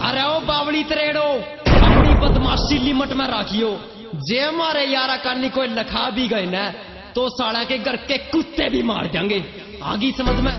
अरे ओ बावली त्रेड़ो, अपनी बदमाशी लिमट में राखियो। जे हमारे यारा कानी कोई लखा भी गए ना तो साला के घर के कुत्ते भी मार देंगे। आगे समझ में?